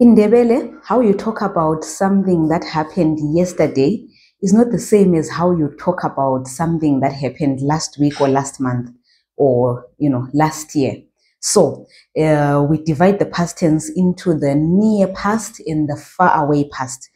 In Ndebele, how you talk about something that happened yesterday is not the same as how you talk about something that happened last week or last month or you know last year. So uh, we divide the past tense into the near past and the far away past.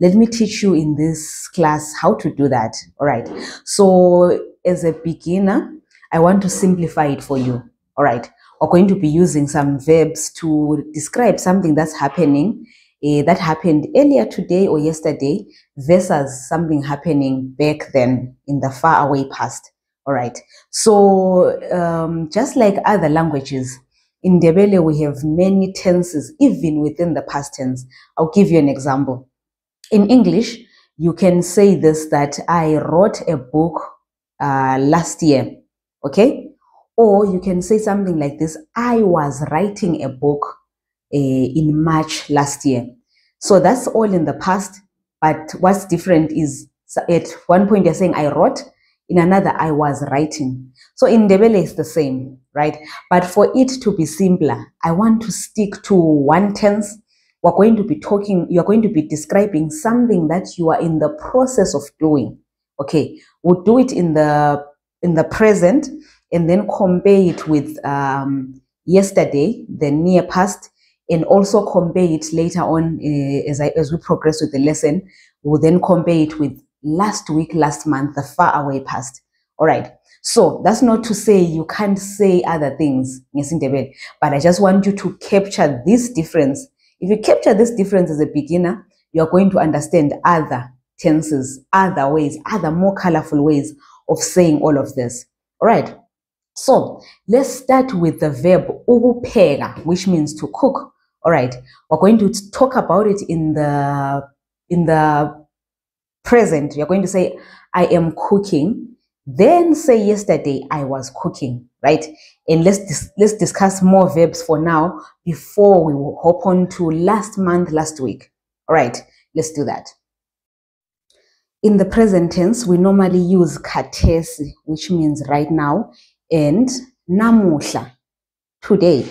Let me teach you in this class how to do that. All right. So as a beginner, I want to simplify it for you. All right. We're going to be using some verbs to describe something that's happening eh, that happened earlier today or yesterday versus something happening back then in the far away past. All right. So um, just like other languages, in Ndebele we have many tenses even within the past tense. I'll give you an example. In English, you can say this that I wrote a book uh, last year. Okay. Or you can say something like this I was writing a book uh, in March last year. So that's all in the past. But what's different is at one point you're saying I wrote, in another I was writing. So in Ndebele it's the same, right? But for it to be simpler, I want to stick to one tense. We're going to be talking, you're going to be describing something that you are in the process of doing. Okay, we'll do it in the in the present and then compare it with um, yesterday, the near past, and also compare it later on uh, as, I, as we progress with the lesson. We'll then compare it with last week, last month, the far away past. All right. So that's not to say you can't say other things, but I just want you to capture this difference. If you capture this difference as a beginner, you're going to understand other tenses, other ways, other more colorful ways of saying all of this. All right. So let's start with the verb ukupheka, which means to cook. All right. We're going to talk about it in the in the present. You're going to say, I am cooking. Then say yesterday I was cooking, right? And let's dis let's discuss more verbs for now before we hop on to last month, last week. All right, let's do that. In the present tense, we normally use khathesi, which means right now, and namuhla, today.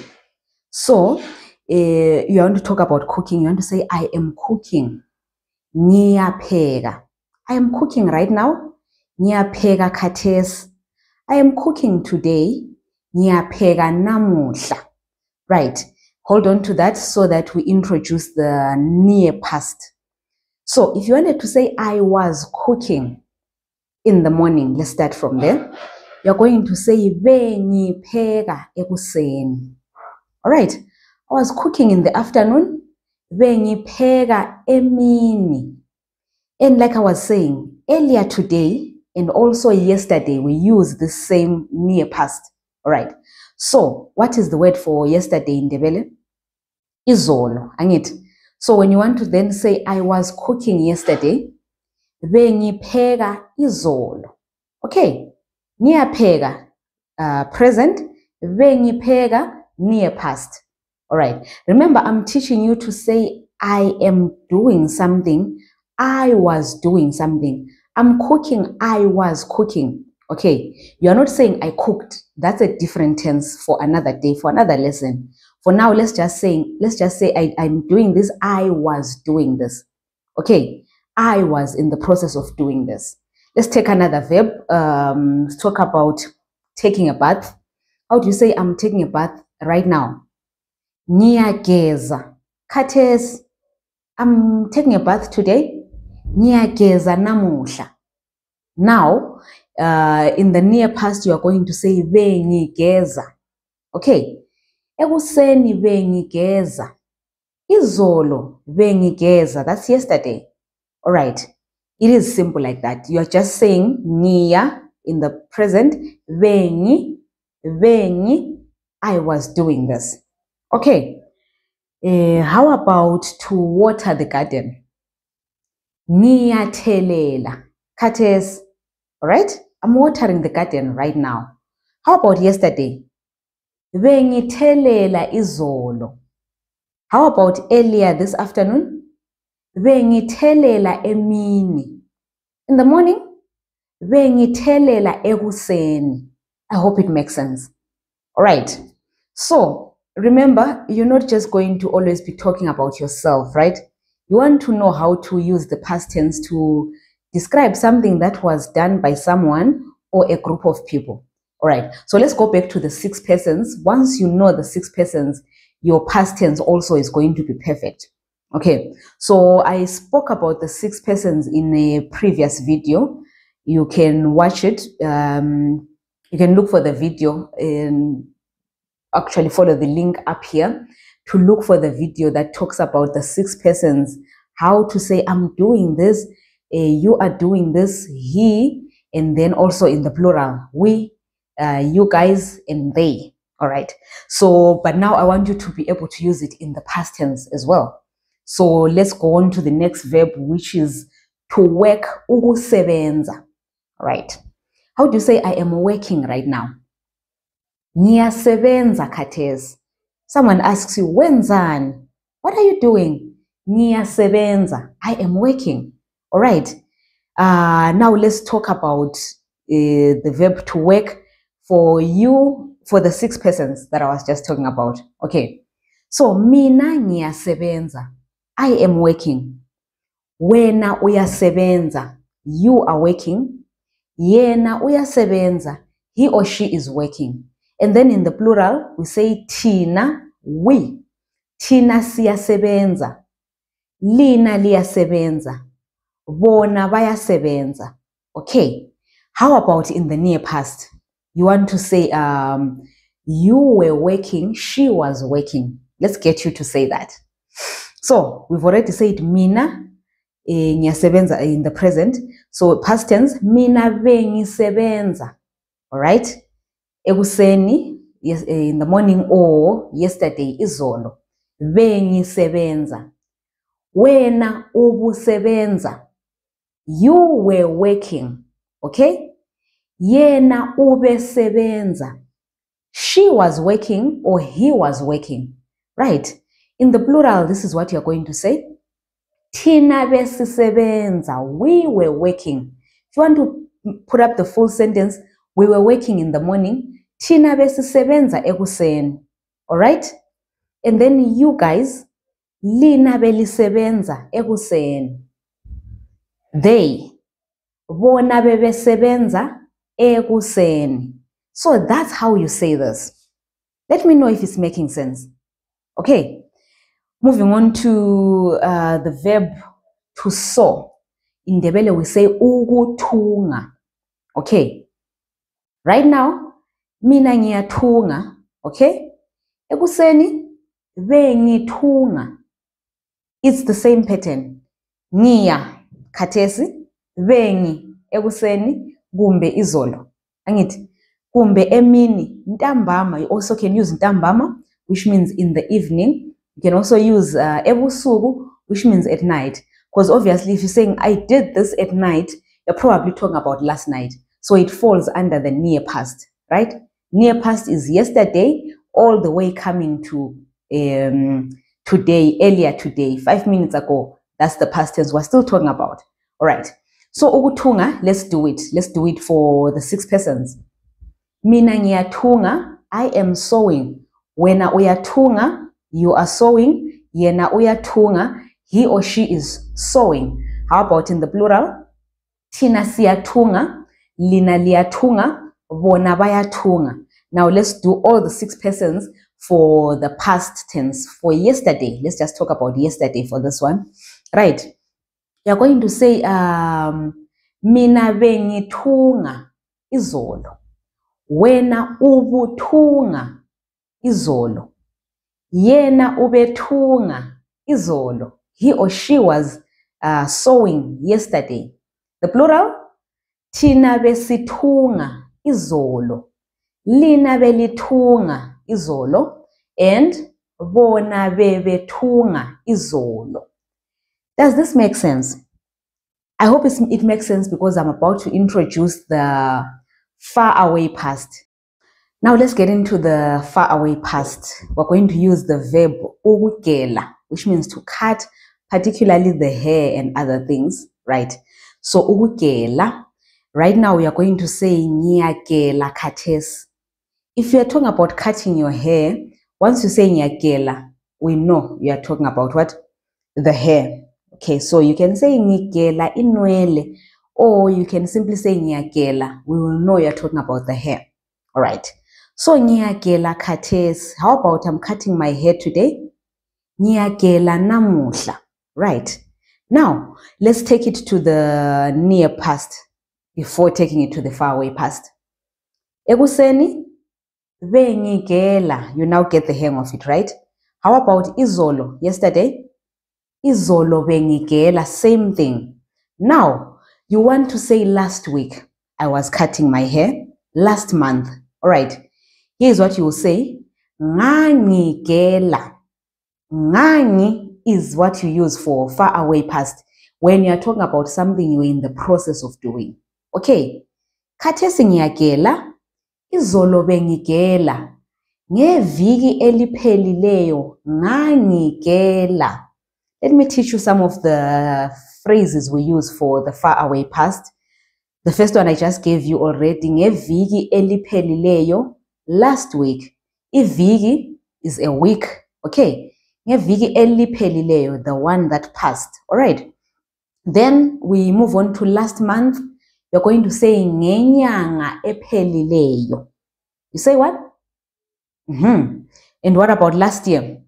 So, uh, you want to talk about cooking, you want to say, I am cooking. Ngiyapheka. I am cooking right now. Ngiyapheka khathesi. I am cooking today. Ngiyapheka namuhla. Right. Hold on to that so that we introduce the near past. So if you wanted to say I was cooking in the morning, let's start from there. You're going to say bengipheka ekuseni. All right. I was cooking in the afternoon. Bengipheka emini. And like I was saying, earlier today and also yesterday, we use the same near past. All right. So what is the word for yesterday in Ndebele? Izolo. Angithi. So when you want to then say, I was cooking yesterday, bengipheka izolo. Okay. Ngiyapheka, uh, present. Bengipheka, near past. All right. Remember, I'm teaching you to say, I am doing something. I was doing something. I'm cooking. I was cooking. Okay. You are not saying I cooked. That's a different tense for another day, for another lesson. For now, let's just say, let's just say I, I'm doing this. I was doing this. Okay. I was in the process of doing this. Let's take another verb. Um, let's talk about taking a bath. How do you say I'm taking a bath right now? Ngiyageza. Khathesi. I'm taking a bath today. Ngiyageza namuhla. Now, uh, in the near past, you are going to say bengigeza. Okay. Ekuseni bengigeza. Izolo bengigeza. That's yesterday. All right. It is simple like that. You are just saying ngiya in the present. Bengi, bengi, I was doing this. Okay. Uh, how about to water the garden? Ngiyathelela. Khathesi. All right? I'm watering the garden right now. How about yesterday? Bengithelela izolo. How about earlier this afternoon? Bengithelela emini. In the morning? Bengithelela ekuseni. I hope it makes sense. All right. So, remember, you're not just going to always be talking about yourself, right? You want to know how to use the past tense to describe something that was done by someone or a group of people. All right, so let's go back to the six persons. Once you know the six persons, your past tense also is going to be perfect. Okay, so I spoke about the six persons in a previous video. You can watch it. Um, you can look for the video and actually follow the link up here to look for the video that talks about the six persons, how to say, I'm doing this, uh, you are doing this, he, and then also in the plural, we, uh, you guys, and they. All right. So, but now I want you to be able to use it in the past tense as well. So let's go on to the next verb, which is to work, ukusebenza. right? How do you say I am working right now? Ngiyasebenza khathesi. Someone asks you, wenzani? What are you doing? Ngiyasebenza. I am working. All right. Uh, now let's talk about uh, the verb to work for you, for the six persons that I was just talking about. Okay. So, mina ngiyasebenza. I am working. Wena uyasebenza. You are working. Yena uyasebenza. He or she is working. And then in the plural, we say tina, we. Tina siyasebenza. Lina liyasebenza. Bona bayasebenza. Okay. How about in the near past? You want to say, um, you were working, she was working. Let's get you to say that. So we've already said mina eh, ngiyasebenza in the present. So past tense, mina bengisebenza. All right? Ekuseni, yes, eh, in the morning or yesterday, izolo. Bengisebenza. Wena ubusebenza. You were working. Okay? Yena ubesebenza. She was working or he was working. Right? In the plural, this is what you're going to say. Tina besisebenza. We were working. If you want to put up the full sentence, we were working in the morning. Tina besisebenza ekuseni. All right? And then you guys, lina belisebenza ekuseni. They, bona bebesebenza ekuseni. So that's how you say this. Let me know if it's making sense. Okay. Moving on to uh, the verb to sew. In Ndebele, we say ukuthunga. Okay. Right now, mina ngiyathunga. Okay. Ekuseni, bengithunga. It's the same pattern. Ngiya, khathesi, bengi, ekuseni, kumbe izolo. Angithi, kumbe emini, ntambama. You also can use ntambama, which means in the evening. You can also use uh, ebusuku, which means at night. Because obviously, if you're saying, I did this at night, you're probably talking about last night. So it falls under the near past, right? Near past is yesterday, all the way coming to um, today, earlier today, five minutes ago. That's the past tense we're still talking about. All right. So ukuthunga, let's do it. Let's do it for the six persons. Mina ngiyathunga, I am sewing. Wena uyathunga, you are sewing. Yena uyathunga, he or she is sewing. How about in the plural? Tina siyathunga, lina liyathunga, bona bayathunga. Now let's do all the six persons for the past tense. For yesterday, let's just talk about yesterday for this one. Right. You're going to say, um, mina bengithunga izolo. Wena ubuthunga izolo. Yena ubethunga izolo. He or she was uh, sewing yesterday. The plural, thina besithunga izolo. Lina belithunga izolo. And bona bebethunga izolo. Does this make sense? I hope it makes sense because I'm about to introduce the far away past. Now let's get into the far away past. We're going to use the verb ukugela, which means to cut, particularly the hair and other things, right? So ukugela, right now we are going to say ngiyagela khathesi. If you're talking about cutting your hair, once you say ngiyagela, we know you are talking about what? The hair. Okay, so you can say ngigela inwele or you can simply say ngiyagela. We will know you're talking about the hair. All right. So ngiyagela khathesi. How about I'm cutting my hair today? Ngiyagela namuhla. Right. Now, let's take it to the near past before taking it to the faraway past. Ekuseni bengigela. You now get the hang of it, right? How about izolo? Yesterday? Izolo bengigela. Same thing. Now, you want to say last week, I was cutting my hair. Last month. All right. Here's what you will say. Ngangigela. Ngangi is what you use for far away past when you are talking about something you're in the process of doing. Okay. Khathesi ngiyagela. Izolo bengigela. Ngeviki eliphelileyo ngangigela. Let me teach you some of the phrases we use for the far away past. The first one I just gave you already. Ngeviki eliphelileyo. Last week. Iviki is a week. Okay. Ngeviki eliphelileyo. The one that passed. All right. Then we move on to last month. You're going to say ngenyanga ephelileyo. You say what? hmm And what about last year?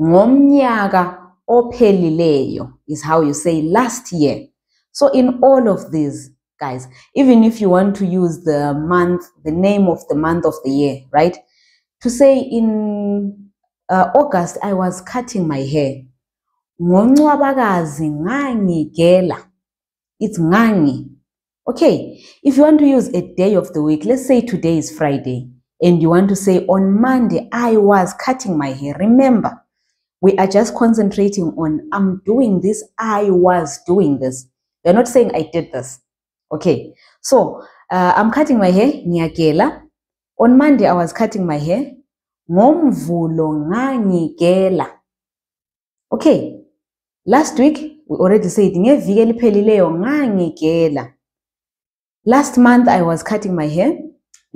Ngomnyaka ophelileyo is how you say last year. So in all of these, guys, even if you want to use the month, the name of the month of the year, right? To say in uh, August, I was cutting my hair. it's ngangi. Okay if you want to use a day of the week let's say today is friday and you want to say on monday i was cutting my hair. Remember we are just concentrating on i'm doing this i was doing this. You're not saying i did this okay so uh, i'm cutting my hair ngiyagela on monday i was cutting my hair ngomvulo ngangigela okay Last week, we already said, ngeviki eliphelileyo ngangigela. Last month, I was cutting my hair.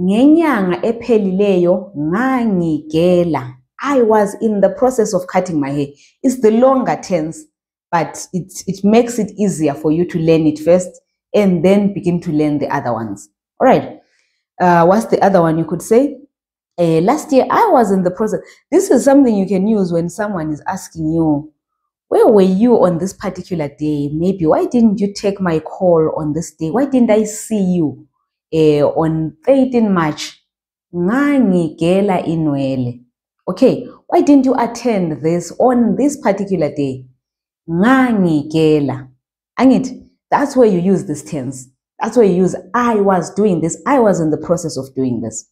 Ngenyanga ephelileyo ngangigela. I was in the process of cutting my hair. It's the longer tense, but it, it makes it easier for you to learn it first and then begin to learn the other ones. All right. Uh, what's the other one you could say? Uh, last year, I was in the process. This is something you can use when someone is asking you, where were you on this particular day? Maybe why didn't you take my call on this day? Why didn't I see you uh, on 13 March? Okay, why didn't you attend this on this particular day? Ngangigela. Angit, that's where you use this tense. That's where you use I was doing this. I was in the process of doing this.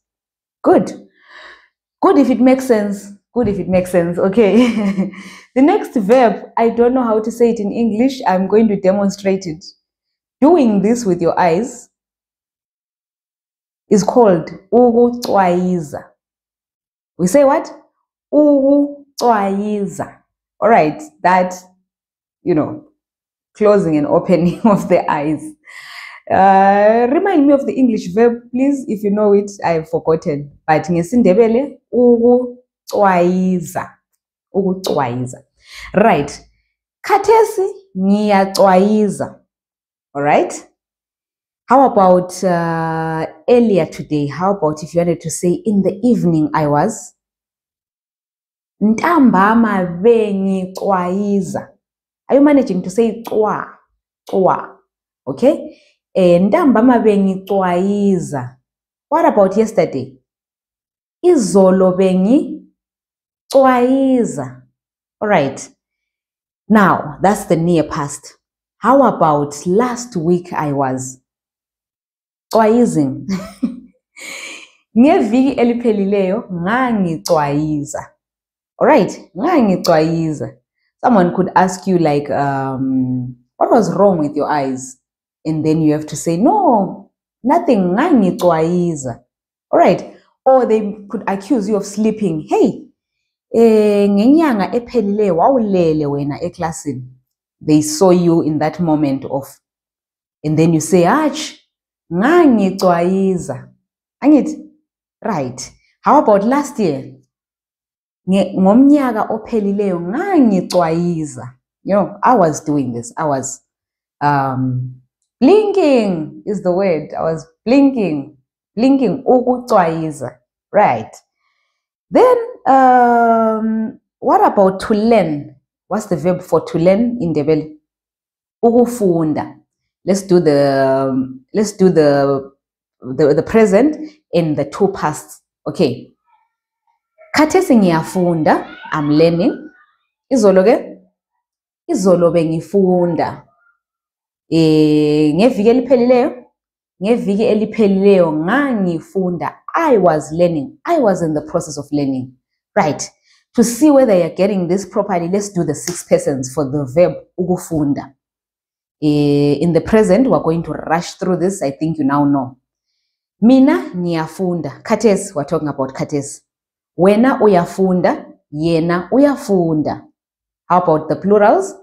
Good. Good if it makes sense. Good if it makes sense. Okay. the next verb, I don't know how to say it in English. I'm going to demonstrate it. Doing this with your eyes is called ukucwayiza. We say what? Ukucwayiza. All right, that, you know, closing and opening of the eyes. Uh, remind me of the English verb, please. If you know it, I've forgotten. But ngesindebele, ukucwayiza. Ukucwayiza. Right. Khathesi ngiyacwayiza. All right. How about uh, earlier today? How about if you wanted to say in the evening I was? Ntambama bengicwayiza. Are you managing to say cwa? Cwa. Okay? Eh, ntambama bengicwayiza. What about yesterday? Izolo bengicwayiza. All right. Now, that's the near past. How about last week I was? Cwayizing. Ngeviki eliphelileyo ngangicwayiza. All right, ngangicwayiza. Someone could ask you like, um, what was wrong with your eyes? And then you have to say, no, nothing, ngangicwayiza. All right, or they could accuse you of sleeping. Hey, eh. They saw you in that moment of, and then you say, Ach, ngangicwayiza. Angithi, right. How about last year? Ngomnyaka ophelileyo ngangicwayiza you know i was doing this. I was um blinking is the word. I was blinking blinking ukucwayiza. Right. Then um what about to learn? What's the verb for to learn in Ndebele ukufunda. Let's do the let's do the the, the present and the two pasts okay khathesi ngiyafunda i'm learning. Izolo ke? Izolo bengifunda. Eh ngeviki eliphelileyo ngeviki eliphelileyo ngangifunda. I was learning. I was in the process of learning. Right. To see whether you're getting this properly let's do the six persons for the verb ukufunda. Eh, in the present we're going to rush through this. I think you now know. Mina ngiyafunda. Khathesi we're talking about khathesi wena uyafunda yena uyafunda. How about the plurals?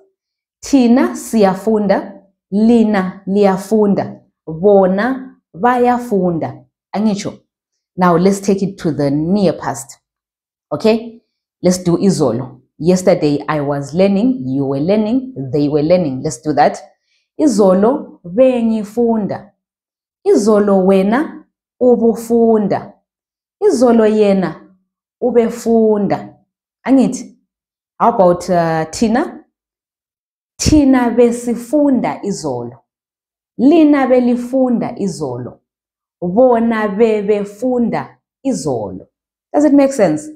Thina siyafunda lina liyafunda. Bona bayafunda. Angitsho. Now let's take it to the near past. Okay? Let's do izolo. Yesterday i was learning you were learning they were learning. Let's do that. Izolo bengifunda. Izolo wena ubufunda. Izolo yena ubefunda. Angithi how about uh, thina? Thina besifunda izolo. Lina belifunda izolo. Bona bebefunda izolo. Does it make sense?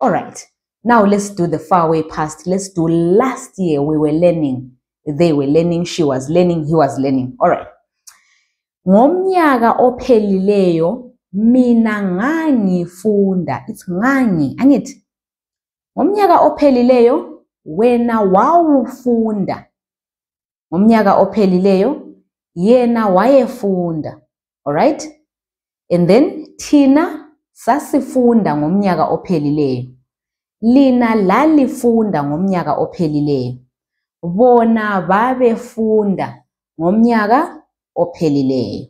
All right. Now let's do the faraway past. Let's do last year we were learning. They were learning she was learning he was learning. All right. Ngomnyaka ophelileyo mina ngangifunda. It's ngangi angithi ngomnyaka ophelileyo wena wawufunda. Ngomnyaka ophelileyo yena wayefunda alright and then thina sasifunda ngomnyaka ophelileyo. Lina lalifunda ngomnyaka ophelileyo. Bona babefunda ngomnyaka ophelileyo.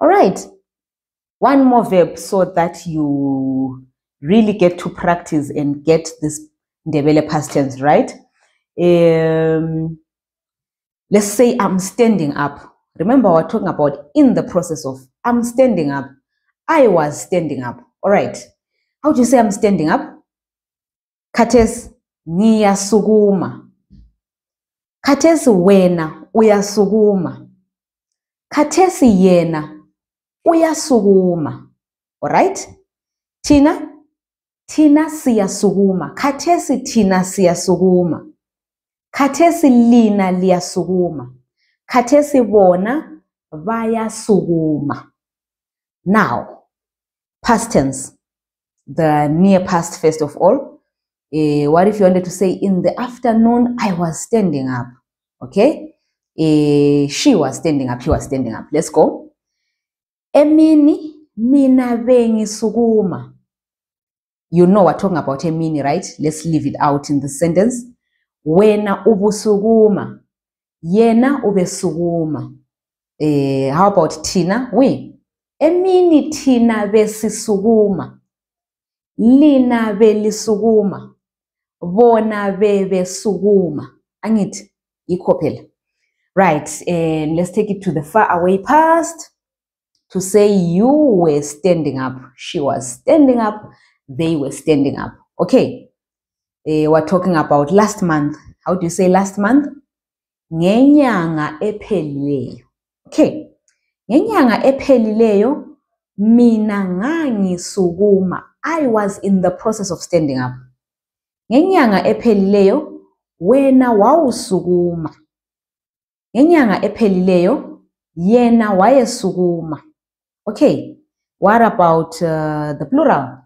Alright one more verb so that you really get to practice and get this Ndebele past tense right um, let's say I'm standing up. Remember, we're talking about in the process of I'm standing up. I was standing up. All right. How do you say I'm standing up? Kates ngiyasukuma. Kates wena uyasukuma. Khathesi yena uyasukuma. All right? Thina thina siyasukuma. Khathesi thina siyasukuma. khathesi lina liyasukuma khathesi bona bayasukuma now past tense the near past first of all Eh, what if you wanted to say in the afternoon i was standing up okay Eh, she was standing up he was standing up let's go emini mina bengisukuma. You know we're talking about emini right? Let's leave it out in the sentence. Wena ubusukuma. Yena ubesukuma. Eh how about thina? We. Emini thina besisukuma. Lina belisukuma. Bona bebesukuma. Angithi yikho phela. Right and let's take it to the far away past. To say you were standing up she was standing up they were standing up okay eh, we're talking about last month. How do you say last month? Ngenyanga ephelileyo. Okay. Ngenyanga ephelileyo mina ngangisukuma. I was in the process of standing up. Ngenyanga ephelileyo wena wawusukuma. Ngenyanga ephelileyo yena wayesukuma. Okay. What about uh, the plural?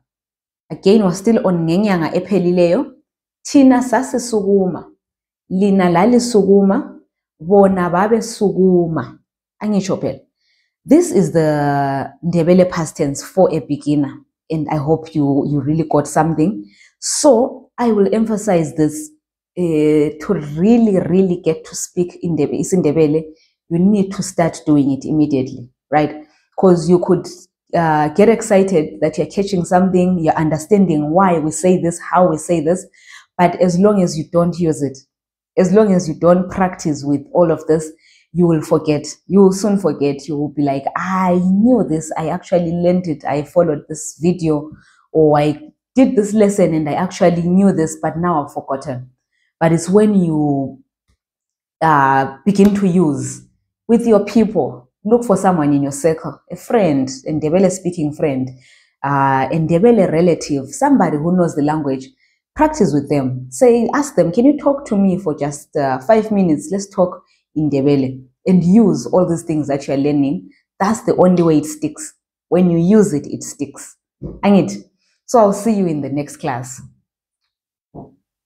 Again, we're still on ngenyanga ephelileyo. thina sasisukuma lina lalisukuma bona babesukuma angitsho phela this is the ndebele past tense for a beginner and i hope you you really got something so i will emphasize this uh, to really really get to speak in isindebele you need to start doing it immediately right because you could uh, get excited that you're catching something, you're understanding why we say this, how we say this. But as long as you don't use it, as long as you don't practice with all of this, you will forget. You will soon forget. You will be like, I knew this. I actually learned it. I followed this video or I did this lesson and I actually knew this, but now I've forgotten. But it's when you uh, begin to use with your people, look for someone in your circle, a friend, a Ndebele speaking friend, uh, a relative, somebody who knows the language. Practice with them. Say, ask them, can you talk to me for just uh, five minutes? Let's talk in Ndebele and use all these things that you're learning. That's the only way it sticks. When you use it, it sticks. And it. So I'll see you in the next class.